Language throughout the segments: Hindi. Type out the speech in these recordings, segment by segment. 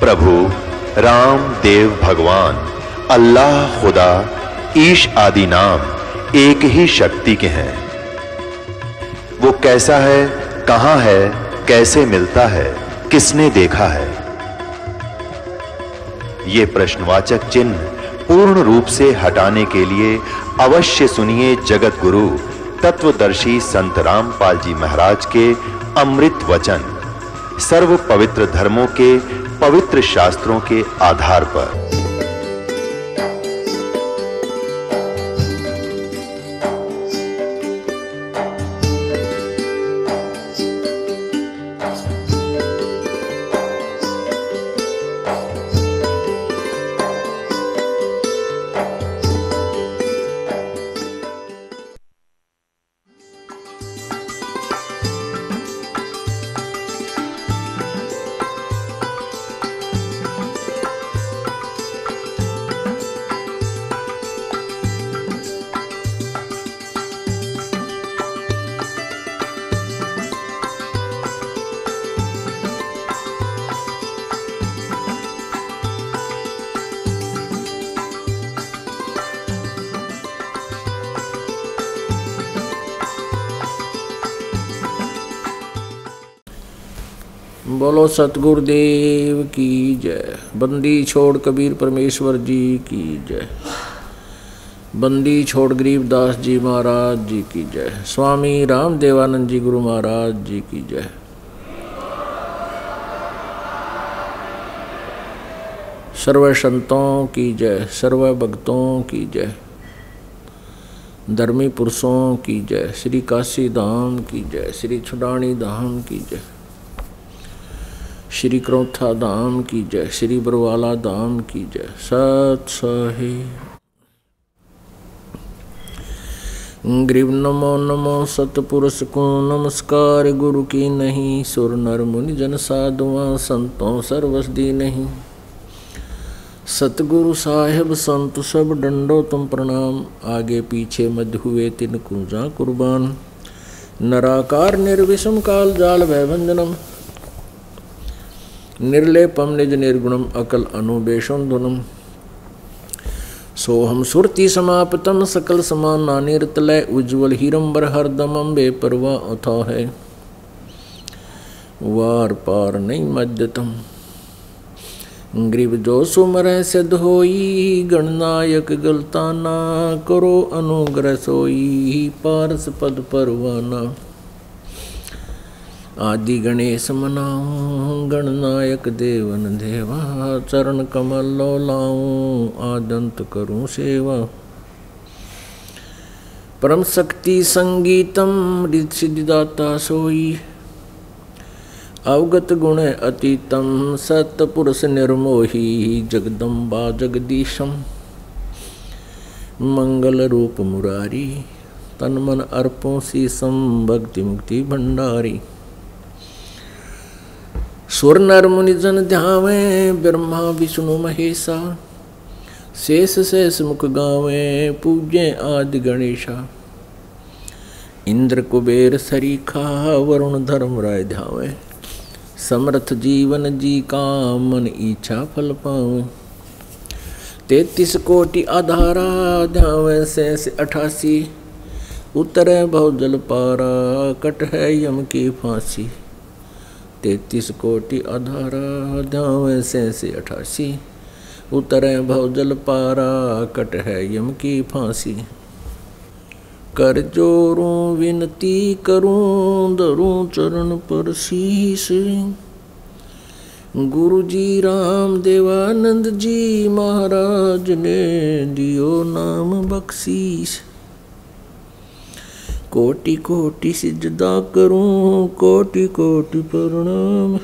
प्रभु, राम, देव, भगवान, अल्लाह, खुदा, ईश आदि नाम एक ही शक्ति के हैं। वो कैसा है, कहाँ है, कैसे मिलता है, किसने देखा है? ये प्रश्नवाचक चिन्ह पूर्ण रूप से हटाने के लिए अवश्य सुनिए जगत गुरु तत्वदर्शी संत रामपाल जी महाराज के अमृत वचन। सर्व पवित्र धर्मों के पवित्र शास्त्रों के आधार पर। बोलो सतगुरुदेव की जय। बंदी छोड़ कबीर परमेश्वर जी की जय। बंदी छोड़ गरीबदास जी महाराज जी की जय। स्वामी राम देवानंद जी गुरु महाराज जी की जय। सर्व संतों की जय सर्व भक्तों की जय। धर्मी पुरुषों की जय, श्री काशी धाम की जय, श्री छुडानी धाम की जय। श्री क्रोथा धाम की जय, श्री बरवाला धाम की जय। सत सहे। ग्रीव नमो नमो सतपुरुष को नमस्कार, गुरु की नहीं, सुर नर मुनि जन साधुआ, संतों सर्वस दी नहीं। सतगुरु साहेब, संत सब डंडो तुम प्रणाम। आगे पीछे मध्य हुए तिन कुंजा कुर्बान। नराकार निर्विषम काल जाल भयभंजनम निर्लेपम निज निर्गुणम अकल अनुबेशम धुनम। सोहम सुरति समापतम सकल समान नानिरतलय उज्ज्वल हीरम्बर हरदमम बेपरवा अथा है वार पार नहीं मध्यतम। ग्रीव जो सुमर सिद्ध होई, गणनायक गलताना करो अनुग्रह सोई, पारस पद परवाना। आदि गणेश मनाऊं, गणनायक देवन देवा, चरण कमल लो लाऊं आदंत करूँ सेवा। परम शक्ति संगीतम, सिद्धिदाता सोई। अवगत गुण अतीतम, सतपुरुष निर्मोही, जगदम्बा जगदीशम। मंगल रूप मुरारी, तन मन अर्पों शीसम भक्ति मुक्ति भंडारी। सुर नर मुनि जन ध्यावे, ब्रह्मा, विष्णु, महेशा। शेष शेष मुख गावे, पूज्य आदि गणेशा। इंद्र कुबेर सरीखा, वरुण धर्म राय ध्यावे। समर्थ जीवन जी का मन इच्छा फल पावे। तैतीस कोटि आधारा ध्यावे, शेष अठासी। उतरे बहुजल पारा कट है यम की फांसी। तैतीस कोटि अधारा ध्यावे से अठासी। उतरे भवजल पारा, कट है यम की फांसी। कर जोरूं, विनती करूँ दरूं चरण पर शीश। गुरु जी राम देवानंद जी महाराज ने दियो नाम बख्शीश। कोटि कोटि सिजदा करूँ कोटि कोटि प्रणाम।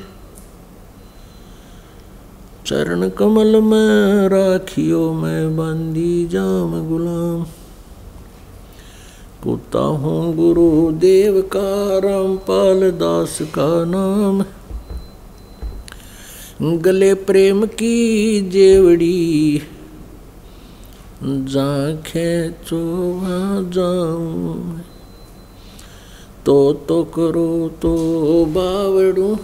चरण कमल में राखियो मैं बंदी जाम गुलाम। पुता हूँ गुरु देव का रामपाल दास का नाम। गले प्रेम की जेवड़ी, जाखे चोभा जाऊँ। तो तो करो तो बावड़ू।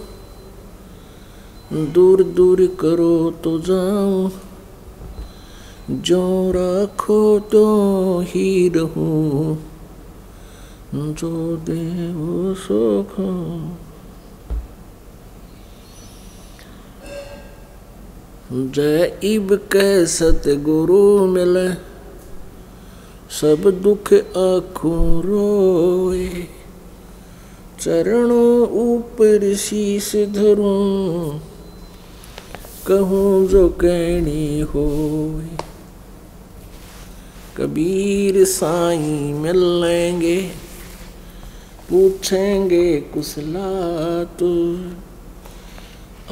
दूर दूर करो तो जाऊँ। जो राखो तो ही रहूँ। जो दे वो सो जय इब कै सतगुरु मिले। सब दुख आँखों रोए। चरणों ऊपर शीश धरूं, कहूँ जो कहनी हो कबीर साई मिल लेंगे, पूछेंगे कुशला तो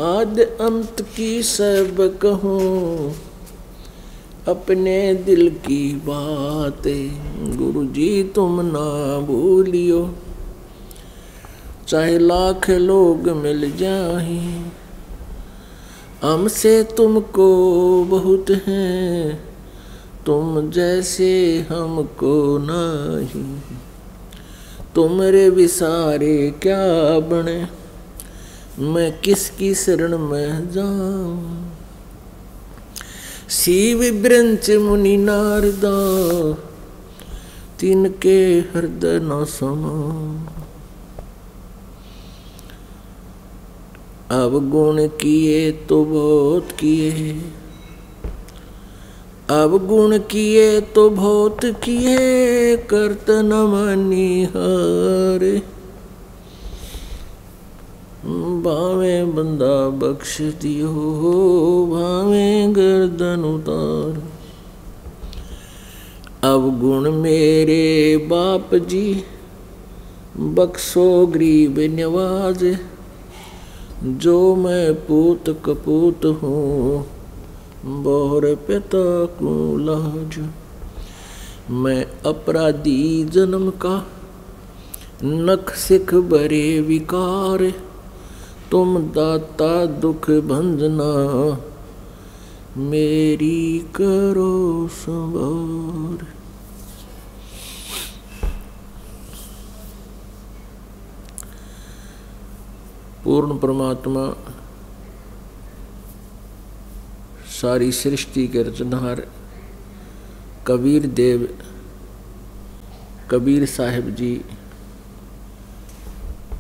आद अंत की सब कहूँ, अपने दिल की बातें। गुरु जी तुम ना भूलियो। चाहे लाख लोग मिल जाए। हमसे तुमको बहुत हैं, तुम जैसे हमको नहीं। तुमरे विसारे क्या बने, मैं किसकी शरण में जाऊँ? शिव ब्रंच मुनि नारदा, तिनके हृदय न समा अब गुण किए तो बहुत किए अब गुण किए तो बहुत किए करतन मानी हारे भावे बंदा बख्श दियो, भावे गर्दन उतार। अब गुण मेरे बाप जी, बख्शो गरीब नवाज़। जो मैं पूत कपूत हूँ बोर पिता को लाज? मैं अपराधी जन्म का, नख सिख बरे विकार। तुम दाता दुख भंजना, मेरी करो संवार। पूर्ण परमात्मा, सारी सृष्टि के रचनहार कबीर देव, कबीर साहिब जी,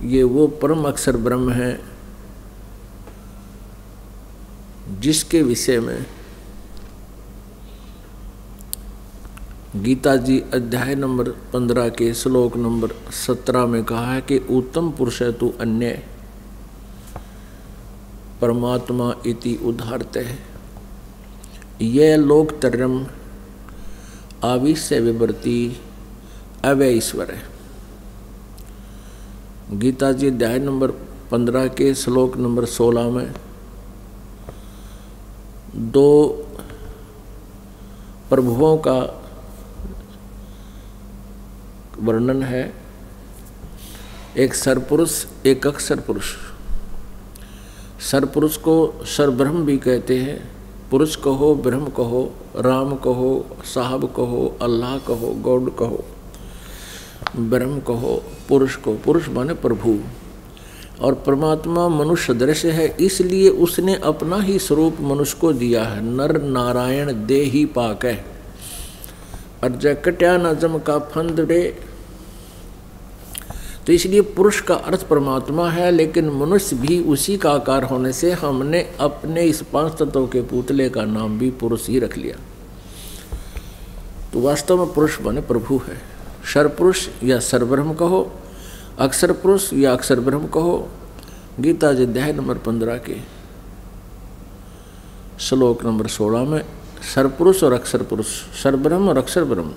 ये वो परम अक्षर ब्रह्म है, जिसके विषय में गीता जी अध्याय नंबर पंद्रह के श्लोक नंबर सत्रह में कहा है कि उत्तम पुरुष है तू अन्य। परमात्मा इति उदारते है। यह लोक तरम आविश्य विवर्ती अवय ईश्वर है। गीता जी अध्याय नंबर पंद्रह के श्लोक नंबर सोलह में, दो प्रभुओं का वर्णन है, एक सरपुरुष एक अक्षर पुरुष सरपुरुष को सरब्रह्म भी कहते हैं। पुरुष कहो, ब्रह्म कहो, राम कहो, साहब कहो, अल्लाह कहो, गौड कहो, ब्रह्म कहो, पुरुष को। पुरुष माने प्रभु। और परमात्मा मनुष्य दृश्य है, इसलिए उसने अपना ही स्वरूप मनुष्य को दिया है। नर नारायण दे ही पाक है। और जय कट्या नजम का फंदड़े तो इसलिए पुरुष का अर्थ परमात्मा है, लेकिन मनुष्य भी उसी का आकार होने से हमने अपने इस पाँच तत्वों के पुतले का नाम भी पुरुष ही रख लिया। तो वास्तव में पुरुष बने प्रभु है। सर्वपुरुष या सर्वब्रह्म कहो, अक्षर पुरुष या अक्षर ब्रह्म कहो, गीता अध्याय नंबर पंद्रह के श्लोक नंबर सोलह में, सर्वपुरुष और अक्षर पुरुष सरब्रह्म और अक्षर ब्रह्म,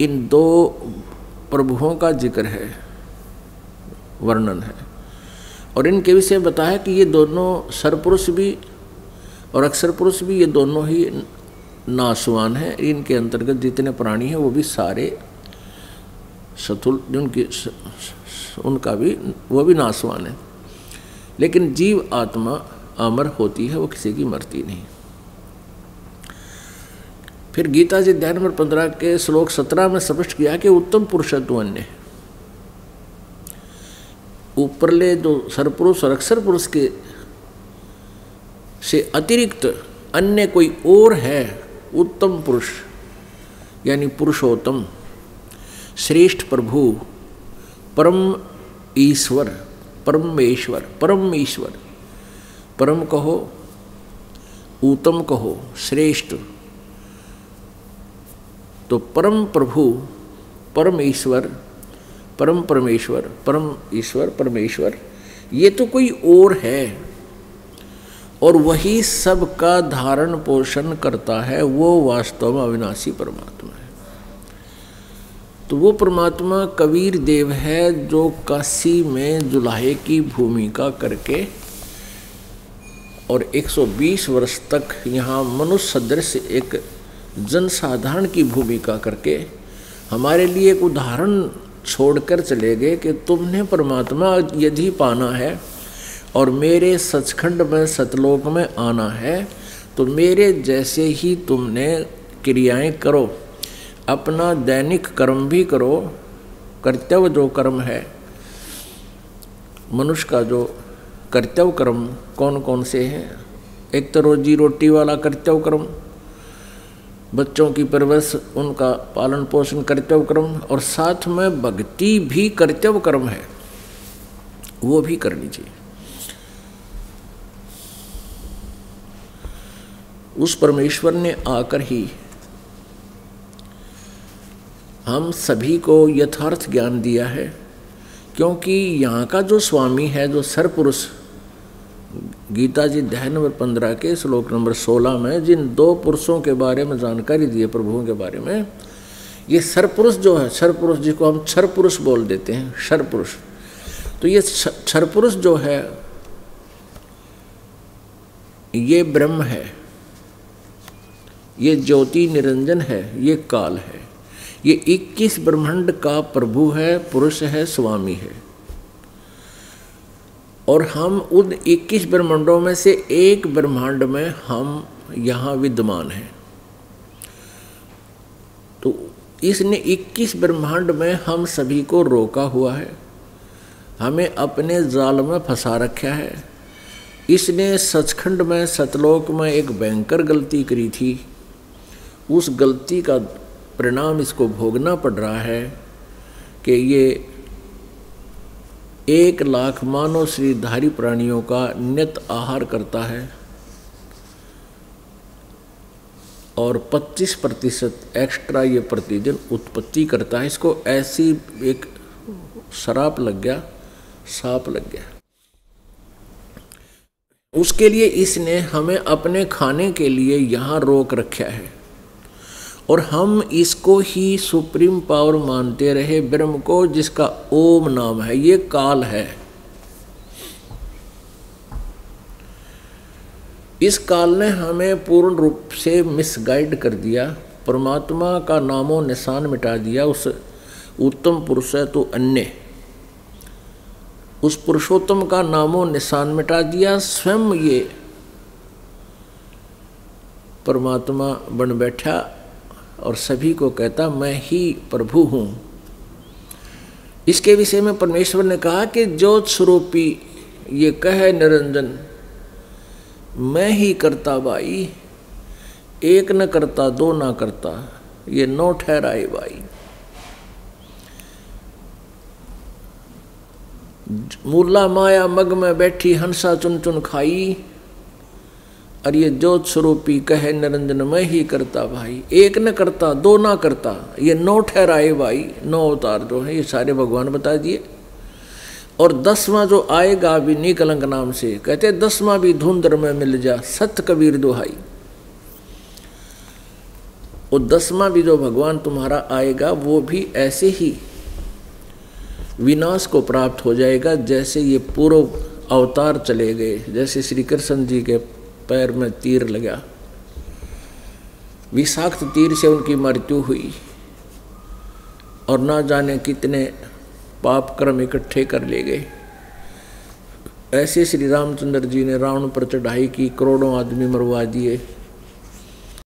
इन दो प्रभुओं का ज़िक्र है, वर्णन है। और इनके विषय बताया कि ये दोनों सरपुरुष भी और अक्षर पुरुष भी ये दोनों ही नासवान हैं। इनके अंतर्गत जितने प्राणी हैं, वो भी सारे सतुल उनकी उनका भी, वो भी नासवान है। लेकिन जीव आत्मा अमर होती है, वो किसी की मरती नहीं। फिर गीता जी अध्याय नंबर पंद्रह के श्लोक सत्रह में स्पष्ट किया कि उत्तम पुरुषत्व अन्य। ऊपरले जो सरपुरुष और अक्षर पुरुष के से अतिरिक्त अन्य कोई और है, उत्तम पुरुष, यानी पुरुषोत्तम, श्रेष्ठ प्रभु, परम ईश्वर परमेश्वर परम ईश्वर, परम कहो, उत्तम कहो, श्रेष्ठ तो परम प्रभु, परम ईश्वर, परम परमेश्वर, परम ईश्वर, परमेश्वर, ये तो कोई और है। और वही सबका धारण पोषण करता है, वो वास्तव में अविनाशी परमात्मा है। तो वो परमात्मा कबीर देव है जो काशी में जुलाहे की भूमिका करके और 120 वर्ष तक यहाँ मनुष्य सदृश एक जनसाधारण की भूमिका करके हमारे लिए एक उदाहरण छोड़कर चले गए कि तुमने परमात्मा यदि पाना है और मेरे सचखंड में, सतलोक में आना है तो मेरे जैसे ही तुमने क्रियाएँ करो, अपना दैनिक कर्म भी करो, कर्तव्य जो कर्म है, मनुष्य का जो कर्तव्य कर्म कौन कौन से हैं? एक तो रोजी रोटी वाला कर्तव्य कर्म बच्चों की परवरिश, उनका पालन पोषण कर्तव्य कर्म और साथ में भक्ति भी कर्तव्य कर्म है। वो भी करनी चाहिए उस परमेश्वर ने आकर ही हम सभी को यथार्थ ज्ञान दिया है, क्योंकि यहाँ का जो स्वामी है, जो सरपुरुष गीता जी अध्याय नंबर पंद्रह के श्लोक नंबर सोलह में, जिन दो पुरुषों के बारे में जानकारी दी है, प्रभुओं के बारे में, ये सरपुरुष जो है, सरपुरुष जिसको हम छर पुरुष बोल देते हैं सरपुरुष तो ये सरपुरुष जो है, ये ब्रह्म है, ये ज्योति निरंजन है, ये काल है, ये 21 ब्रह्मांड का प्रभु है, पुरुष है, स्वामी है। और हम उन 21 ब्रह्मांडों में से एक ब्रह्मांड में हम यहाँ विद्यमान हैं। तो इसने 21 ब्रह्मांड में हम सभी को रोका हुआ है। हमें अपने जाल में फंसा रखा है। इसने सचखंड में सतलोक में एक भयंकर गलती करी थी। उस गलती का परिणाम इसको भोगना पड़ रहा है कि ये एक लाख मानव श्रीधारी प्राणियों का नित आहार करता है और 25 प्रतिशत एक्स्ट्रा ये प्रतिदिन उत्पत्ति करता है। इसको ऐसी एक शराब लग गया, साप लग गया। उसके लिए इसने हमें अपने खाने के लिए यहाँ रोक रखा है। और हम इसको ही सुप्रीम पावर मानते रहे ब्रह्म को, जिसका ओम नाम है, ये काल है। इस काल ने हमें पूर्ण रूप से मिसगाइड कर दिया, परमात्मा का नामो निशान मिटा दिया, उस उत्तम पुरुष है तो अन्य। उस पुरुषोत्तम का नामो निशान मिटा दिया, स्वयं ये परमात्मा बन बैठा और सभी को कहता, मैं ही प्रभु हूँ। इसके विषय में परमेश्वर ने कहा कि ज्योत स्वरूपी ये कहे निरंजन, मैं ही करता भाई एक न करता, दो ना करता, ये नो ठहराए बाई। मूला माया मग में बैठी, हंसा चुन चुन खाई और ये ज्योत स्वरूपी कहे निरंजन मैं ही करता भाई। एक न करता, दो ना करता। ये नौ ठहराए भाई, नौ अवतार जो है, ये सारे भगवान बता दिए। और दसवां जो आएगा अभी निकलंक नाम से, कहते दसवां भी धुंधर में मिल जा सत्य कबीर दुहाई। और दसवां भी जो भगवान तुम्हारा आएगा, वो भी ऐसे ही विनाश को प्राप्त हो जाएगा, जैसे ये पूर्व अवतार चले गए, जैसे श्री कृष्ण जी के पैर में तीर लगा। विषाक्त तीर से उनकी मृत्यु हुई। और ना जाने कितने पाप कर्म इकट्ठे कर ले गए। ऐसे श्री रामचंद्र जी ने रावण पर चढ़ाई की, करोड़ों आदमी मरवा दिए।